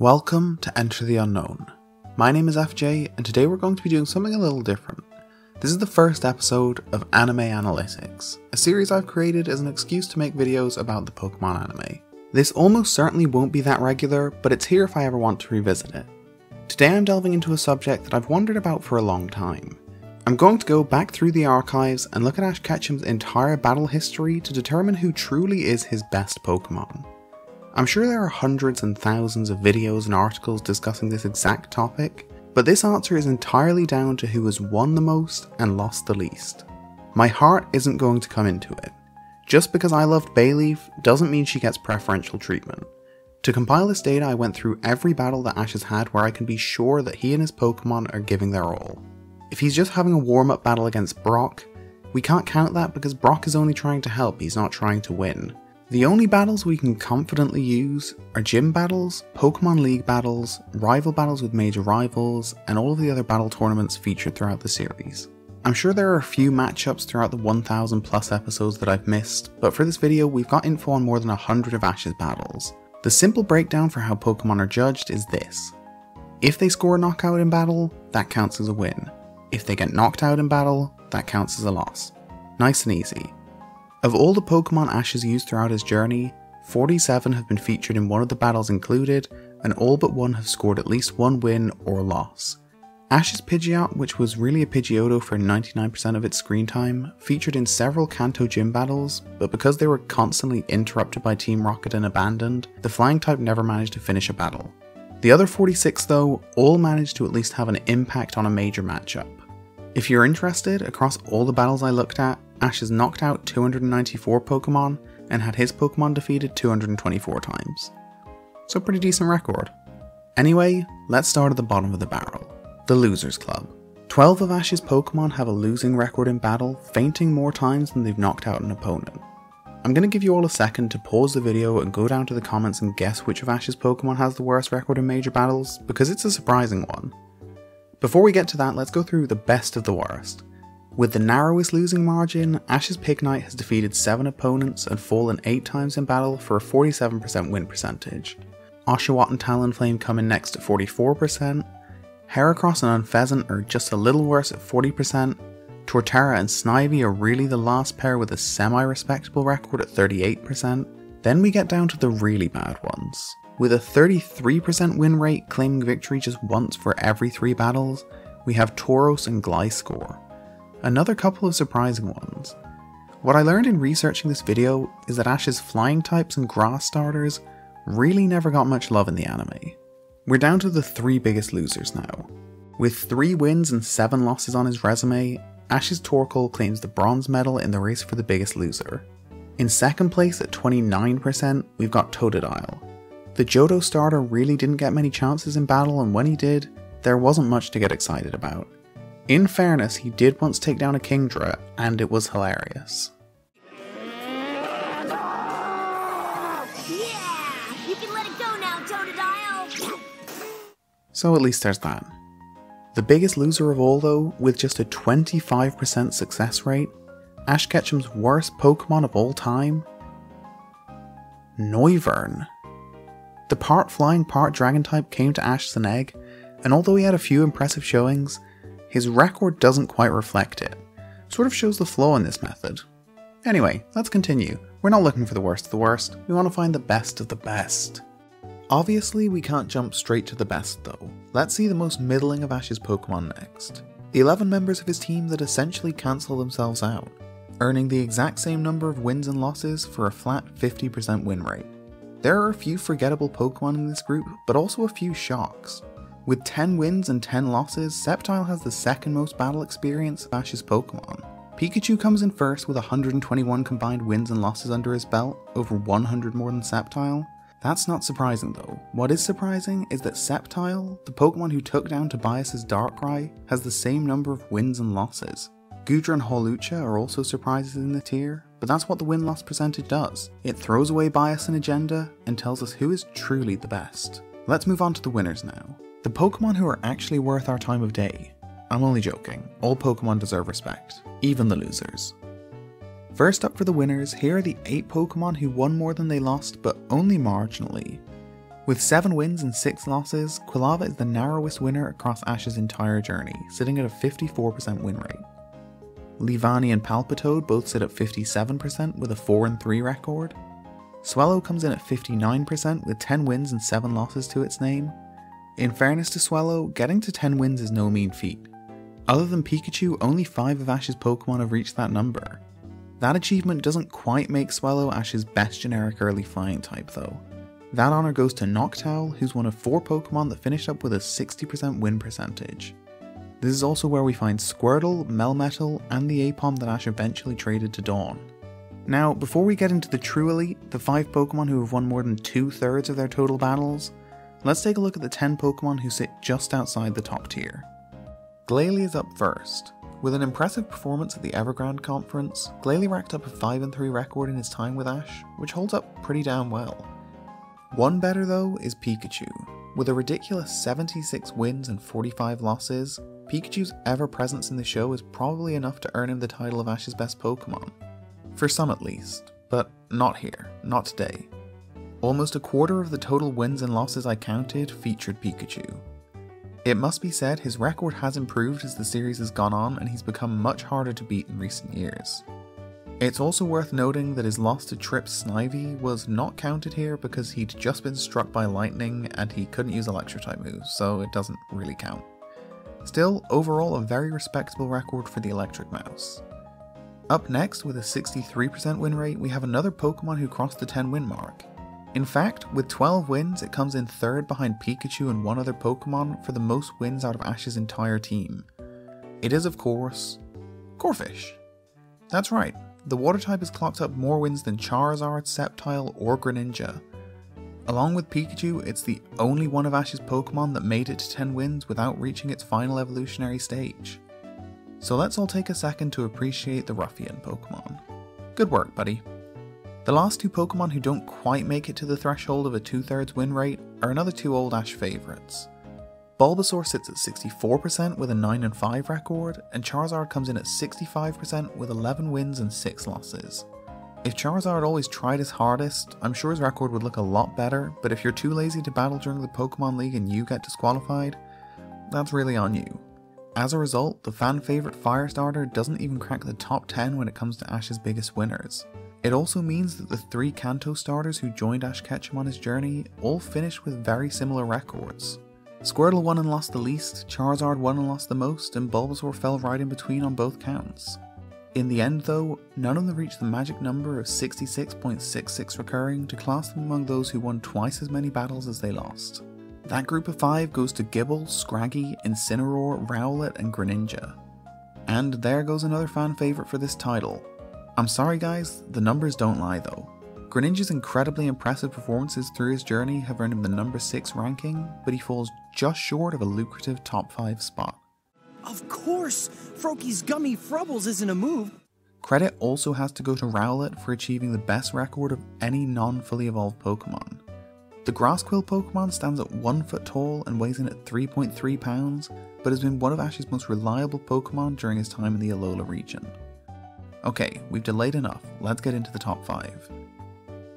Welcome to Enter the Unown. My name is FJ, and today we're going to be doing something a little different. This is the first episode of Anime Analytics, a series I've created as an excuse to make videos about the Pokemon anime. This almost certainly won't be that regular, but it's here if I ever want to revisit it. Today I'm delving into a subject that I've wondered about for a long time. I'm going to go back through the archives and look at Ash Ketchum's entire battle history to determine who truly is his best Pokemon. I'm sure there are hundreds and thousands of videos and articles discussing this exact topic, but this answer is entirely down to who has won the most and lost the least. My heart isn't going to come into it. Just because I loved Bayleef doesn't mean she gets preferential treatment. To compile this data, I went through every battle that Ash has had where I can be sure that he and his Pokemon are giving their all. If he's just having a warm up battle against Brock, we can't count that because Brock is only trying to help, he's not trying to win. The only battles we can confidently use are gym battles, Pokemon League battles, rival battles with major rivals, and all of the other battle tournaments featured throughout the series. I'm sure there are a few matchups throughout the 1000 plus episodes that I've missed, but for this video we've got info on more than 100 of Ash's battles. The simple breakdown for how Pokemon are judged is this. If they score a knockout in battle, that counts as a win. If they get knocked out in battle, that counts as a loss. Nice and easy. Of all the Pokemon Ash has used throughout his journey, 47 have been featured in one of the battles included, and all but one have scored at least one win or loss. Ash's Pidgeot, which was really a Pidgeotto for 99% of its screen time, featured in several Kanto gym battles, but because they were constantly interrupted by Team Rocket and abandoned, the flying type never managed to finish a battle. The other 46 though, all managed to at least have an impact on a major matchup. If you're interested, across all the battles I looked at, Ash has knocked out 294 Pokemon and had his Pokemon defeated 224 times. So pretty decent record. Anyway, let's start at the bottom of the barrel. The Losers Club. 12 of Ash's Pokemon have a losing record in battle, fainting more times than they've knocked out an opponent. I'm going to give you all a second to pause the video and go down to the comments and guess which of Ash's Pokemon has the worst record in major battles, because it's a surprising one. Before we get to that, let's go through the best of the worst. With the narrowest losing margin, Ash's Pignite has defeated 7 opponents and fallen 8 times in battle for a 47% win percentage. Oshawott and Talonflame come in next at 44%, Heracross and Unfezant are just a little worse at 40%, Torterra and Snivy are really the last pair with a semi-respectable record at 38%, then we get down to the really bad ones. With a 33% win rate claiming victory just once for every 3 battles, we have Tauros and Gliscor another couple of surprising ones. What I learned in researching this video is that Ash's flying types and grass starters really never got much love in the anime. We're down to the three biggest losers now. With 3 wins and 7 losses on his resume, Ash's Torkoal claims the bronze medal in the race for the biggest loser. In second place at 29%, we've got Totodile. The Johto starter really didn't get many chances in battle, and when he did, there wasn't much to get excited about. In fairness, he did once take down a Kingdra, and it was hilarious. So at least there's that. The biggest loser of all though, with just a 25% success rate, Ash Ketchum's worst Pokemon of all time? Noivern. The part flying, part dragon type came to Ash as an egg, and although he had a few impressive showings, his record doesn't quite reflect it. Sort of shows the flaw in this method. Anyway, let's continue. We're not looking for the worst of the worst, we want to find the best of the best. Obviously, we can't jump straight to the best though. Let's see the most middling of Ash's Pokemon next. The 11 members of his team that essentially cancel themselves out, earning the exact same number of wins and losses for a flat 50% win rate. There are a few forgettable Pokemon in this group, but also a few shocks. With 10 wins and 10 losses, Sceptile has the second most battle experience of Ash's Pokemon. Pikachu comes in first with 121 combined wins and losses under his belt, over 100 more than Sceptile. That's not surprising though. What is surprising is that Sceptile, the Pokemon who took down Tobias's Darkrai, has the same number of wins and losses. Goodra and Hawlucha are also surprises in the tier, but that's what the win-loss percentage does. It throws away bias and agenda and tells us who is truly the best. Let's move on to the winners now. The Pokemon who are actually worth our time of day. I'm only joking, all Pokemon deserve respect, even the losers. First up for the winners, here are the 8 Pokemon who won more than they lost, but only marginally. With 7 wins and 6 losses, Quilava is the narrowest winner across Ash's entire journey, sitting at a 54% win rate. Leavanny and Palpitoad both sit at 57% with a 4 and 3 record. Swellow comes in at 59% with 10 wins and 7 losses to its name. In fairness to Swellow, getting to 10 wins is no mean feat. Other than Pikachu, only 5 of Ash's Pokemon have reached that number. That achievement doesn't quite make Swellow Ash's best generic early flying type though. That honour goes to Noctowl, who's one of 4 Pokemon that finished up with a 60% win percentage. This is also where we find Squirtle, Melmetal, and the Aipom that Ash eventually traded to Dawn. Now, before we get into the true elite, the 5 Pokemon who have won more than two thirds of their total battles, let's take a look at the 10 Pokemon who sit just outside the top tier. Glalie is up first. With an impressive performance at the Evergrande Conference, Glalie racked up a 5 3 record in his time with Ash, which holds up pretty damn well. One better though is Pikachu. With a ridiculous 76 wins and 45 losses, Pikachu's ever presence in the show is probably enough to earn him the title of Ash's best Pokemon. For some at least, but not here, not today. Almost a quarter of the total wins and losses I counted featured Pikachu. It must be said his record has improved as the series has gone on and he's become much harder to beat in recent years. It's also worth noting that his loss to Trip Snivy was not counted here because he'd just been struck by lightning and he couldn't use electro type moves, so it doesn't really count. Still, overall a very respectable record for the Electric Mouse. Up next, with a 63% win rate, we have another Pokemon who crossed the 10 win mark. In fact, with 12 wins, it comes in third behind Pikachu and one other Pokemon for the most wins out of Ash's entire team. It is, of course, Corphish. That's right, the water type has clocked up more wins than Charizard, Sceptile, or Greninja, Along with Pikachu, it's the only one of Ash's Pokemon that made it to 10 wins without reaching its final evolutionary stage. So let's all take a second to appreciate the Ruffian Pokemon. Good work, buddy. The last two Pokemon who don't quite make it to the threshold of a two thirds win rate are another two old Ash favourites. Bulbasaur sits at 64% with a 9 and 5 record, and Charizard comes in at 65% with 11 wins and 6 losses. If Charizard always tried his hardest, I'm sure his record would look a lot better, but if you're too lazy to battle during the Pokemon League and you get disqualified, that's really on you. As a result, the fan favourite Firestarter doesn't even crack the top 10 when it comes to Ash's biggest winners. It also means that the three Kanto starters who joined Ash Ketchum on his journey all finished with very similar records. Squirtle won and lost the least, Charizard won and lost the most, and Bulbasaur fell right in between on both counts. In the end, though, none of them reached the magic number of 66.66 recurring to class them among those who won twice as many battles as they lost. That group of five goes to Gible, Scraggy, Incineroar, Rowlet, and Greninja. And there goes another fan favourite for this title. I'm sorry guys, the numbers don't lie though. Greninja's incredibly impressive performances through his journey have earned him the number 6 ranking, but he falls just short of a lucrative top 5 spot. Of course! Froakie's Gummy Frubbles isn't a move. Credit also has to go to Rowlet for achieving the best record of any non fully evolved Pokemon. The Grassquill Pokemon stands at 1 foot tall and weighs in at 3.3 pounds, but has been one of Ash's most reliable Pokemon during his time in the Alola region. Okay, we've delayed enough, let's get into the top 5.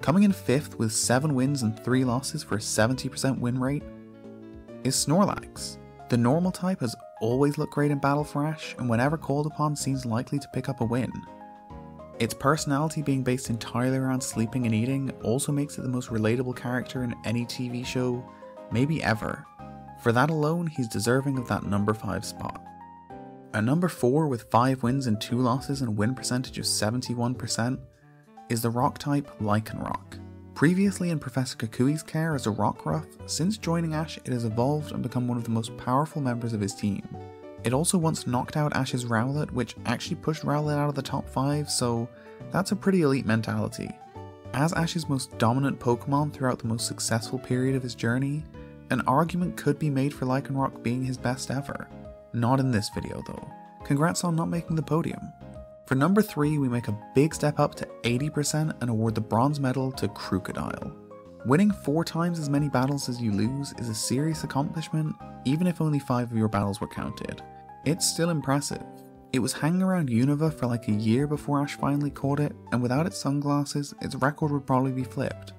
Coming in 5th with 7 wins and 3 losses for a 70% win rate is Snorlax. The normal type has always look great in Battle for Ash, and whenever called upon seems likely to pick up a win. Its personality being based entirely around sleeping and eating also makes it the most relatable character in any TV show, maybe ever. For that alone, he's deserving of that number 5 spot. A number 4 with 5 wins and 2 losses and a win percentage of 71% is the rock type Lycanroc. Previously in Professor Kukui's care as a Rockruff, since joining Ash it has evolved and become one of the most powerful members of his team. It also once knocked out Ash's Rowlet, which actually pushed Rowlet out of the top 5, so that's a pretty elite mentality. As Ash's most dominant Pokemon throughout the most successful period of his journey, an argument could be made for Lycanroc being his best ever. Not in this video though. Congrats on not making the podium. For number 3, we make a big step up to 80% and award the bronze medal to Krookodile. Winning 4 times as many battles as you lose is a serious accomplishment, even if only 5 of your battles were counted. It's still impressive. It was hanging around Unova for like a year before Ash finally caught it, and without its sunglasses, its record would probably be flipped.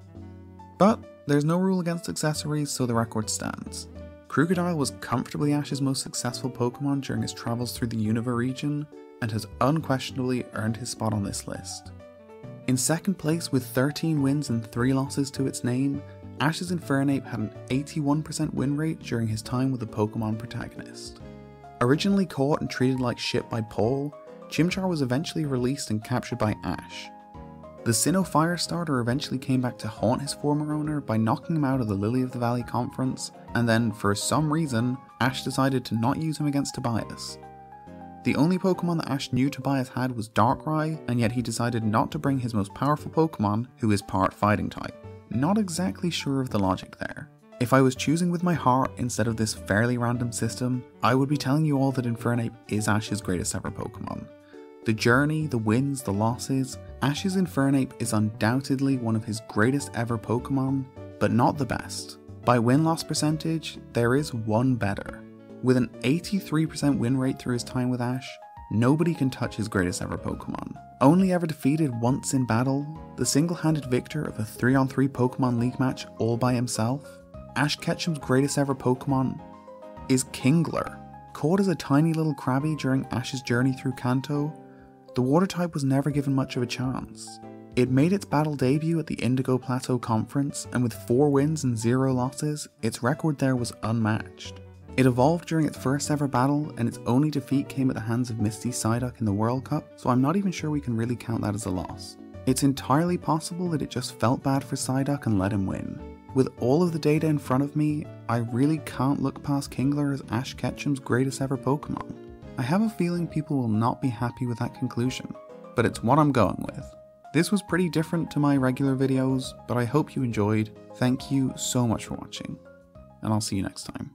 But There's no rule against accessories, so the record stands. Krookodile was comfortably Ash's most successful Pokemon during his travels through the Unova region, and has unquestionably earned his spot on this list. In second place with 13 wins and 3 losses to its name, Ash's Infernape had an 81% win rate during his time with the Pokemon protagonist. Originally caught and treated like shit by Paul, Chimchar was eventually released and captured by Ash. The Sinnoh Firestarter eventually came back to haunt his former owner by knocking him out of the Lily of the Valley conference, and then, for some reason, Ash decided to not use him against Tobias. The only Pokemon that Ash knew Tobias had was Darkrai, and yet he decided not to bring his most powerful Pokemon, who is part fighting type. Not exactly sure of the logic there. If I was choosing with my heart instead of this fairly random system, I would be telling you all that Infernape is Ash's greatest ever Pokemon. The journey, the wins, the losses, Ash's Infernape is undoubtedly one of his greatest ever Pokemon, but not the best. By win loss percentage, there is one better. With an 83% win rate through his time with Ash, nobody can touch his greatest ever Pokemon. Only ever defeated once in battle, the single handed victor of a 3 on 3 Pokemon League match all by himself, Ash Ketchum's greatest ever Pokemon is Kingler. Caught as a tiny little Krabby during Ash's journey through Kanto, the water type was never given much of a chance. It made its battle debut at the Indigo Plateau Conference, and with 4 wins and 0 losses, its record there was unmatched. It evolved during its first ever battle, and its only defeat came at the hands of Misty Psyduck in the Whirl Cup, so I'm not even sure we can really count that as a loss. It's entirely possible that it just felt bad for Psyduck and let him win. With all of the data in front of me, I really can't look past Kingler as Ash Ketchum's greatest ever Pokemon. I have a feeling people will not be happy with that conclusion, but it's what I'm going with. This was pretty different to my regular videos, but I hope you enjoyed. Thank you so much for watching, and I'll see you next time.